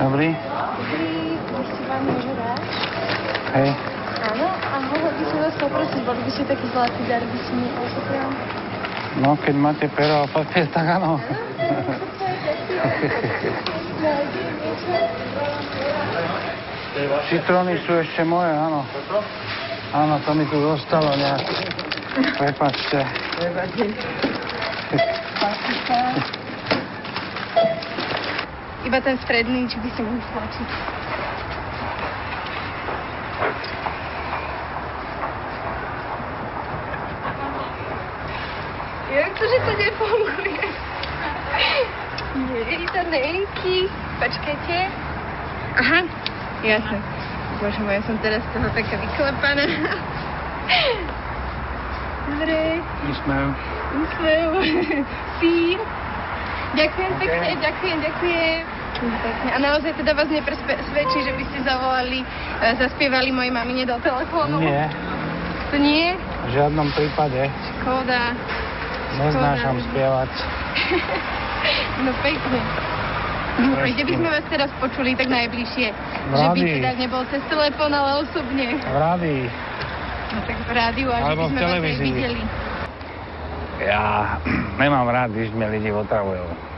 Dobrý? Dobrý, ešte vám môžu dať? Hej. Áno, a mohol by som vás poprosiť, boli by ste taký zlatý dar, by ste mi ošetril? No, keď máte pero a papier, tak áno. Citróny sú ešte moje, áno. Áno, to mi tu zostalo nejak. Prepačte. Prepačte. Iba ten stredný, či by si mohli stlačiť. Jak to, že to nefunguje? Nie, to nenky. Počkajte. Aha, jasne. Bože môj, ja som teraz z toho taká vyklepaná. Dobre, Vysmejú. úsmev. Sír. Ďakujem OK. pekne, ďakujem, ďakujem. Pekne. A naozaj teda vás nepresvedčí, že by ste zavolali, e, zaspievali mojej mamine do telefónu? Nie, To nie? v žiadnom prípade. Škoda. Neznášam spievať. No pekne. No, a kde by sme vás teraz počuli tak najbližšie? V Že by teda nebol cez telefón, ale osobne. V rádii. No tak v rádiu a že by sme vás aj videli. Ja nemám rád, když mě lidi otravujú.